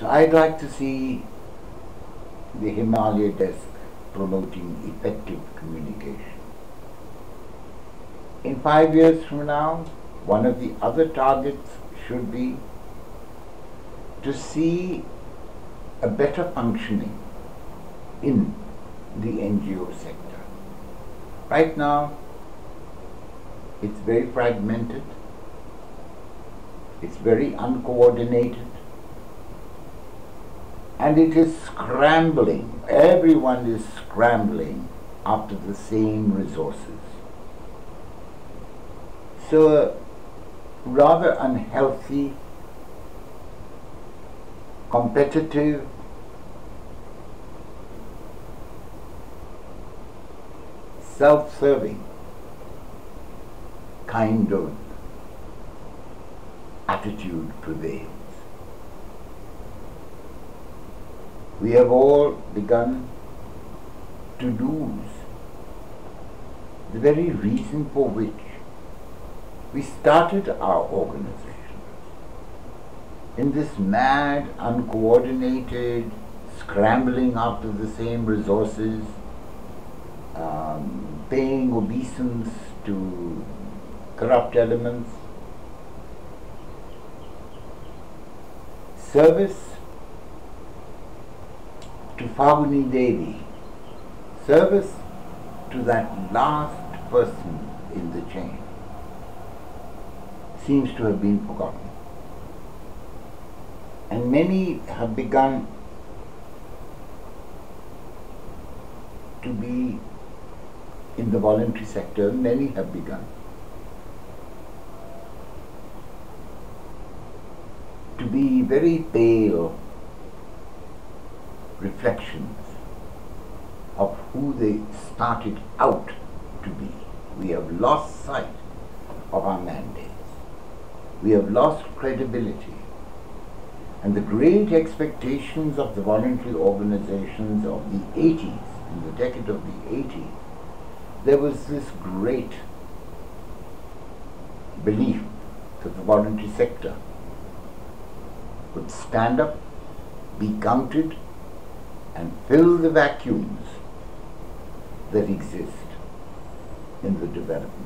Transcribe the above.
So I'd like to see the Himalaya desk promoting effective communication. In five years from now, one of the other targets should be to see a better functioning in the NGO sector. Right now, it's very fragmented, it's very uncoordinated, and it is scrambling. Everyone is scrambling after the same resources. So, a rather unhealthy, competitive, self serving kind of attitude prevails. We have all begun to lose the very reason for which we started our organization. In this mad, uncoordinated, scrambling after the same resources, um, paying obeisance to corrupt elements, service to Falguni Devi, service to that last person in the chain. Seems to have been forgotten. And many have begun to be in the voluntary sector, many have begun to be very pale reflections of who they started out to be. We have lost sight of our mandates. We have lost credibility. And the great expectations of the voluntary organizations of the 80s, in the decade of the 80s, there was this great belief that the voluntary sector would stand up, be counted, and fill the vacuums that exist in the development